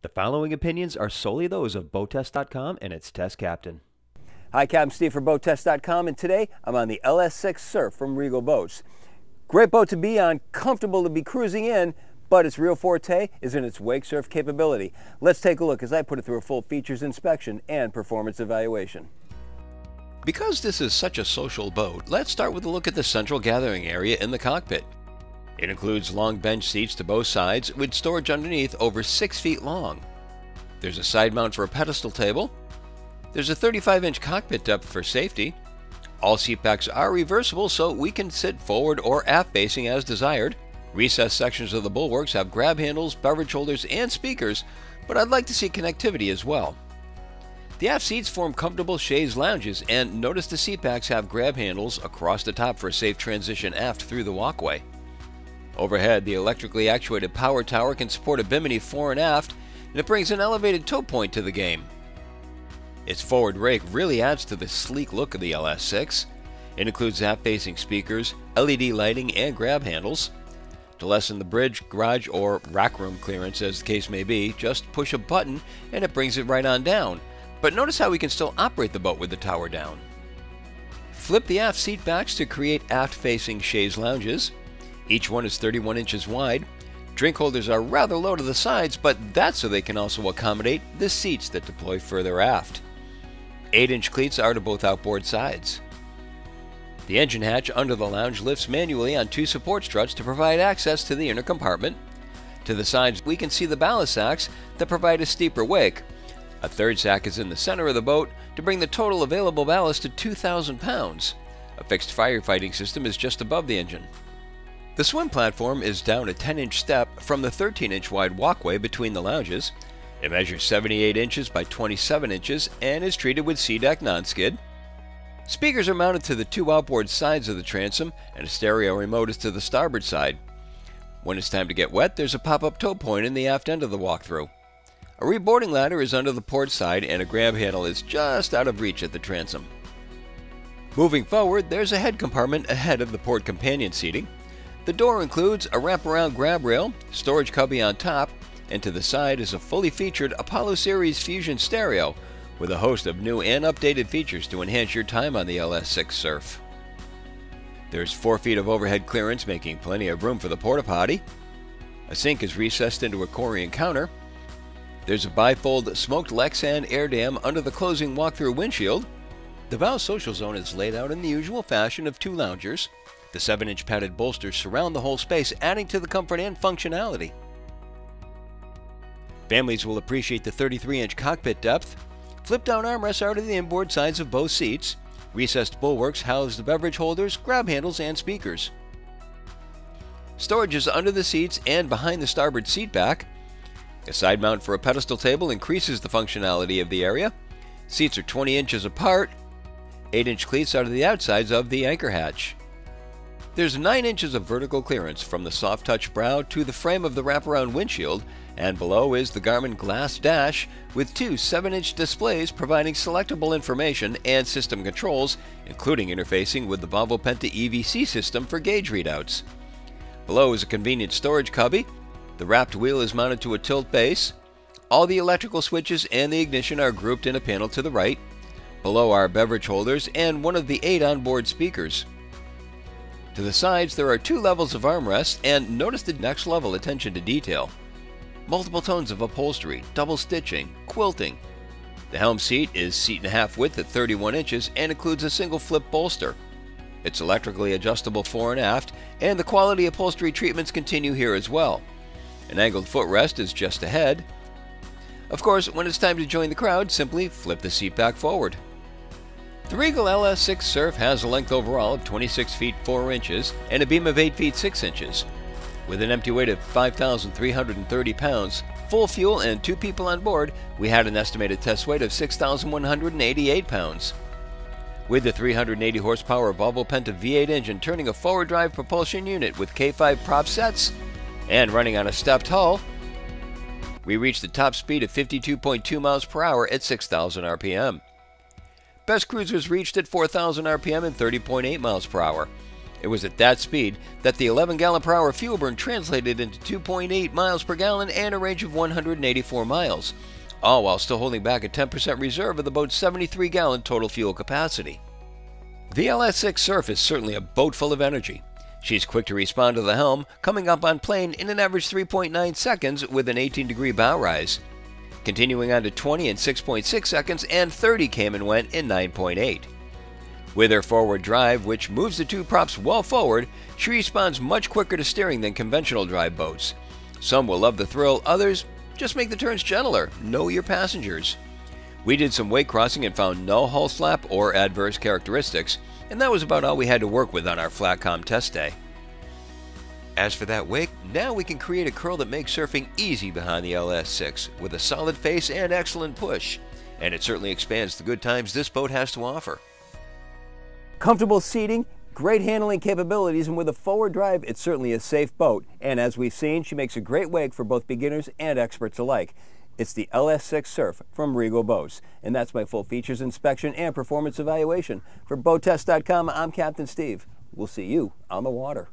The following opinions are solely those of Boattest.com and its test captain. Hi, Captain Steve for Boattest.com, and today I'm on the LS6 Surf from Regal Boats. Great boat to be on, comfortable to be cruising in, but its real forte is in its wake surf capability. Let's take a look as I put it through a full features inspection and performance evaluation. Because this is such a social boat, let's start with a look at the central gathering area in the cockpit. It includes long bench seats to both sides with storage underneath over 6 feet long. There's a side mount for a pedestal table. There's a 35 inch cockpit depth for safety. All seat backs are reversible so we can sit forward or aft facing as desired. Recessed sections of the bulwarks have grab handles, beverage holders, and speakers, but I'd like to see connectivity as well. The aft seats form comfortable chaise lounges, and notice the seat backs have grab handles across the top for a safe transition aft through the walkway. Overhead, the electrically actuated power tower can support a bimini fore and aft, and it brings an elevated tow point to the game. Its forward rake really adds to the sleek look of the LS6. It includes aft-facing speakers, LED lighting, and grab handles. To lessen the bridge, garage, or rack room clearance as the case may be, just push a button and it brings it right on down. But notice how we can still operate the boat with the tower down. Flip the aft seat backs to create aft-facing chaise lounges. Each one is 31 inches wide. Drink holders are rather low to the sides, but that's so they can also accommodate the seats that deploy further aft. 8 inch cleats are to both outboard sides. The engine hatch under the lounge lifts manually on two support struts to provide access to the inner compartment. To the sides, we can see the ballast sacks that provide a steeper wake. A third sack is in the center of the boat to bring the total available ballast to 2,000 pounds. A fixed firefighting system is just above the engine. The swim platform is down a 10 inch step from the 13 inch wide walkway between the lounges. It measures 78 inches by 27 inches and is treated with SeaDek non-skid. Speakers are mounted to the two outboard sides of the transom and a stereo remote is to the starboard side. When it's time to get wet, there's a pop-up tow point in the aft end of the walkthrough. A reboarding ladder is under the port side and a grab handle is just out of reach at the transom. Moving forward, there's a head compartment ahead of the port companion seating. The door includes a wraparound grab rail, storage cubby on top, and to the side is a fully featured Apollo Series Fusion stereo with a host of new and updated features to enhance your time on the LS6 Surf. There's 4 feet of overhead clearance, making plenty of room for the porta potty. A sink is recessed into a Corian counter. There's a bifold smoked Lexan air dam under the closing walk-through windshield. The bow social zone is laid out in the usual fashion of two loungers. The 7-inch padded bolsters surround the whole space, adding to the comfort and functionality. Families will appreciate the 33-inch cockpit depth. Flip-down armrests are to the inboard sides of both seats. Recessed bulwarks house the beverage holders, grab handles, and speakers. Storage is under the seats and behind the starboard seat back. A side mount for a pedestal table increases the functionality of the area. Seats are 20 inches apart. 8-inch cleats are to the outsides of the anchor hatch. There's 9 inches of vertical clearance from the soft touch brow to the frame of the wraparound windshield, and below is the Garmin Glass Dash with two 7 inch displays providing selectable information and system controls, including interfacing with the Volvo Penta EVC system for gauge readouts. Below is a convenient storage cubby. The wrapped wheel is mounted to a tilt base. All the electrical switches and the ignition are grouped in a panel to the right. Below are beverage holders and one of the eight onboard speakers. To the sides, there are two levels of armrests, and notice the next level attention to detail. Multiple tones of upholstery, double stitching, quilting. The helm seat is seat and a half width at 31 inches and includes a single flip bolster. It's electrically adjustable fore and aft, and the quality upholstery treatments continue here as well. An angled footrest is just ahead. Of course, when it's time to join the crowd, simply flip the seat back forward. The Regal LS6 Surf has a length overall of 26 feet 4 inches and a beam of 8 feet 6 inches. With an empty weight of 5,330 pounds, full fuel, and two people on board, we had an estimated test weight of 6,188 pounds. With the 380 horsepower Volvo Penta V8 engine turning a forward drive propulsion unit with K5 prop sets and running on a stepped hull, we reached the top speed of 52.2 miles per hour at 6,000 RPM. Best cruisers reached at 4,000 RPM and 30.8 miles per hour. It was at that speed that the 11 gallon per hour fuel burn translated into 2.8 miles per gallon and a range of 184 miles, all while still holding back a 10% reserve of the boat's 73 gallon total fuel capacity. The LS6 Surf is certainly a boat full of energy. She's quick to respond to the helm, coming up on plane in an average 3.9 seconds with an 18 degree bow rise. Continuing on to 20 in 6.6 seconds and 30 came and went in 9.8. With her forward drive, which moves the two props well forward, she responds much quicker to steering than conventional drive boats. Some will love the thrill, others just make the turns gentler. Know your passengers. We did some wake crossing and found no hull slap or adverse characteristics, and that was about all we had to work with on our Flatcom test day. As for that wake, now we can create a curl that makes surfing easy behind the LS6 with a solid face and excellent push, and it certainly expands the good times this boat has to offer. Comfortable seating, great handling capabilities, and with a forward drive, it's certainly a safe boat. And as we've seen, she makes a great wake for both beginners and experts alike. It's the LS6 Surf from Regal Boats. And that's my full features inspection and performance evaluation. For BoatTest.com, I'm Captain Steve. We'll see you on the water.